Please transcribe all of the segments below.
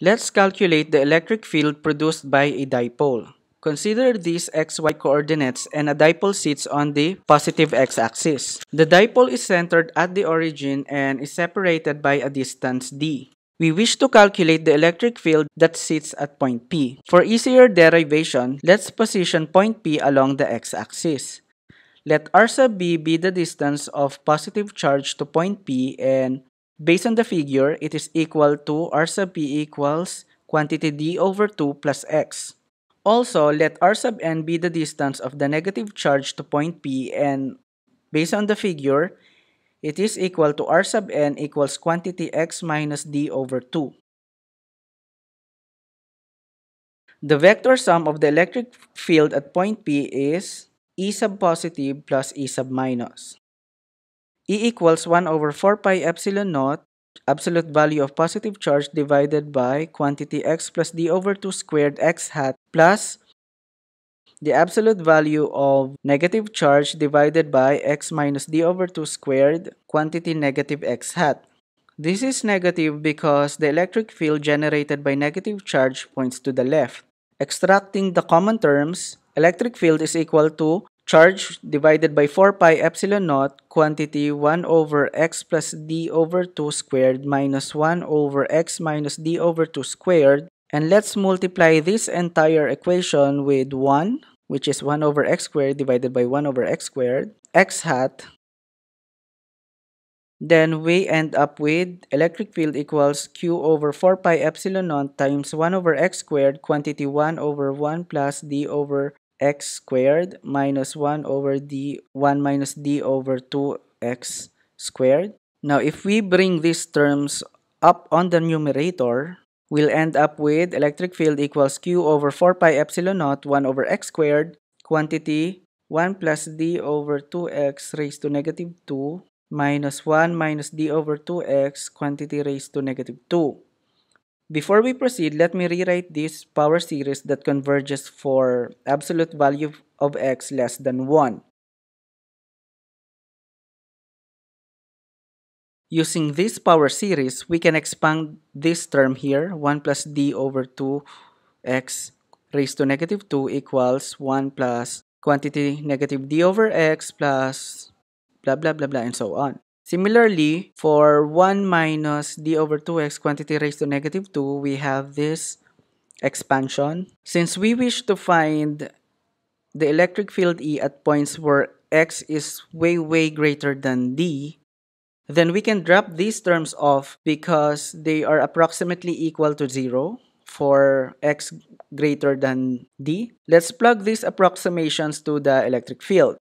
Let's calculate the electric field produced by a dipole. Consider these xy coordinates and a dipole sits on the positive x-axis. The dipole is centered at the origin and is separated by a distance d. We wish to calculate the electric field that sits at point P. For easier derivation, let's position point P along the x-axis. Let r sub p be the distance of positive charge to point P and based on the figure, it is equal to r sub p equals quantity d over 2 plus x. Also, let r sub n be the distance of the negative charge to point P and based on the figure, it is equal to r sub n equals quantity x minus d over 2. The vector sum of the electric field at point P is E sub positive plus E sub minus. E equals 1 over 4 pi epsilon naught absolute value of positive charge divided by quantity x plus d over 2 squared x hat plus the absolute value of negative charge divided by x minus d over 2 squared quantity negative x hat. This is negative because the electric field generated by negative charge points to the left. Extracting the common terms, electric field is equal to charge divided by 4 pi epsilon naught quantity 1 over x plus d over 2 squared minus 1 over x minus d over 2 squared. And let's multiply this entire equation with 1, which is 1 over x squared divided by 1 over x squared, x hat. Then we end up with electric field equals q over 4 pi epsilon naught times 1 over x squared quantity 1 over 1 plus d over x squared minus 1 over d 1 minus d over 2x squared. Now if we bring these terms up on the numerator, we'll end up with electric field equals q over 4 pi epsilon naught 1 over x squared quantity 1 plus d over 2x raised to negative 2 minus 1 minus d over 2x quantity raised to negative 2. Before we proceed, let me rewrite this power series that converges for absolute value of x less than 1. Using this power series, we can expand this term here, 1 plus d over 2x raised to negative 2 equals 1 plus quantity negative d over x plus blah blah blah blah and so on. Similarly, for 1 minus d over 2x quantity raised to negative 2, we have this expansion. Since we wish to find the electric field E at points where x is way way greater than d, then we can drop these terms off because they are approximately equal to 0 for x greater than d. Let's plug these approximations to the electric field.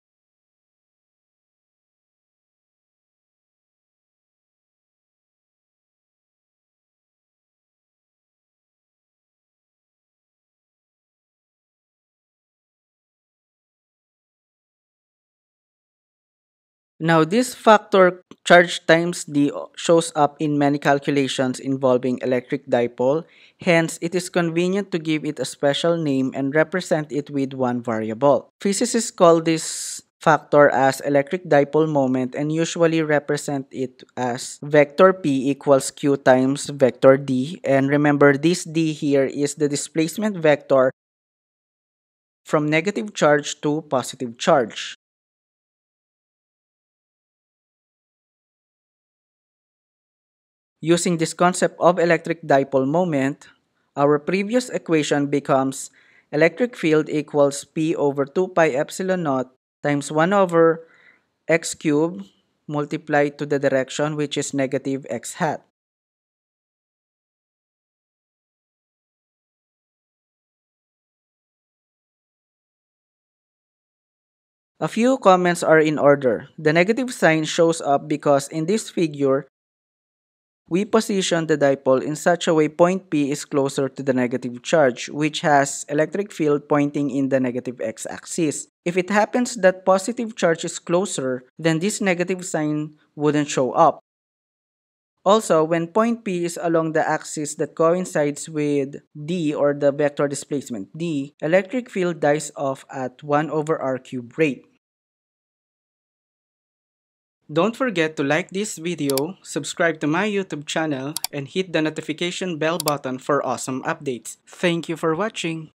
Now, this factor charge times d shows up in many calculations involving electric dipole. Hence, it is convenient to give it a special name and represent it with one variable. Physicists call this factor as electric dipole moment and usually represent it as vector p equals q times vector d. And remember, this d here is the displacement vector from negative charge to positive charge. Using this concept of electric dipole moment, our previous equation becomes electric field equals P over 2 pi epsilon naught times 1 over x cubed multiplied to the direction which is negative x hat. A few comments are in order. The negative sign shows up because in this figure, we position the dipole in such a way point P is closer to the negative charge, which has electric field pointing in the negative x-axis. If it happens that positive charge is closer, then this negative sign wouldn't show up. Also, when point P is along the axis that coincides with D or the vector displacement D, electric field dies off at 1 over r cubed rate. Don't forget to like this video, subscribe to my YouTube channel, and hit the notification bell button for awesome updates. Thank you for watching!